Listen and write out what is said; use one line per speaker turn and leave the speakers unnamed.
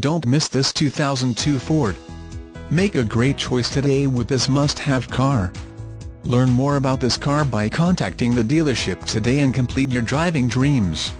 Don't miss this 2002 Ford. Make a great choice today with this must-have car. Learn more about this car by contacting the dealership today and complete your driving dreams.